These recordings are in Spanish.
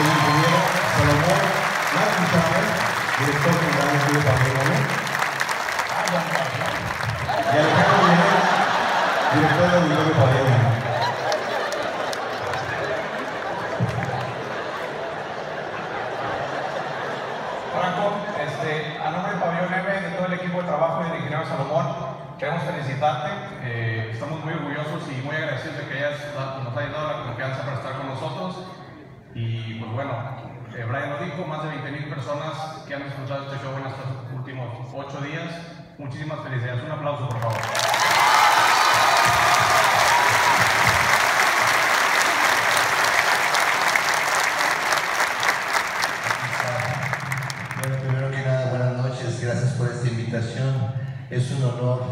ingeniero Salomón Martín Chávez, director general Club Pabellón. Y Alejandro Miguel, director del Club Pabellón. Franco, este, a nombre de Pabellón M, de todo el equipo de trabajo del ingeniero Salomón, queremos felicitarte. Eh, estamos muy orgullosos y muy agradecidos de que hayas, nos hayas dado eh, Brian lo dijo, más de 20 mil personas que han disfrutado este show en estos últimos 8 días. Muchísimas felicidades. Un aplauso, por favor. Bueno, primero que nada, buenas noches, gracias por esta invitación. Es un honor,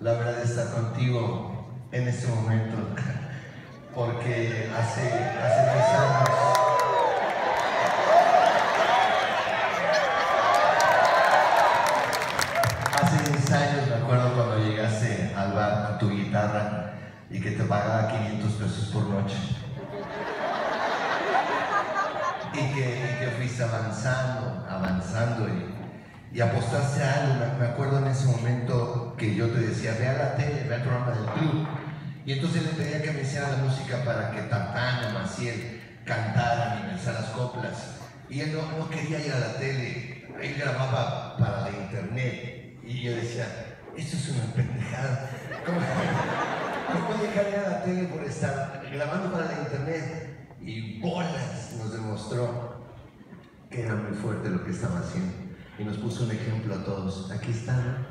la verdad, estar contigo en este momento, porque hace, hace 10 años. Hace 10 años me acuerdo cuando llegaste al bar con tu guitarra y que te pagaba 500 pesos por noche y que, fuiste avanzando, avanzando y, y apostaste a algo. Me, acuerdo en ese momento que yo te decía, ve a la tele, ve al programa del club. Y entonces le pedía que me hiciera la música para que Tatán Maciel cantaran y me las coplas. Y él no, no quería ir a la tele, él grababa para la internet. Y yo decía, esto es una pendejada. ¿Cómo, cómo dejar ir a la tele por estar grabando para la internet? Y bolas nos demostró que era muy fuerte lo que estaba haciendo. Y nos puso un ejemplo a todos. Aquí están.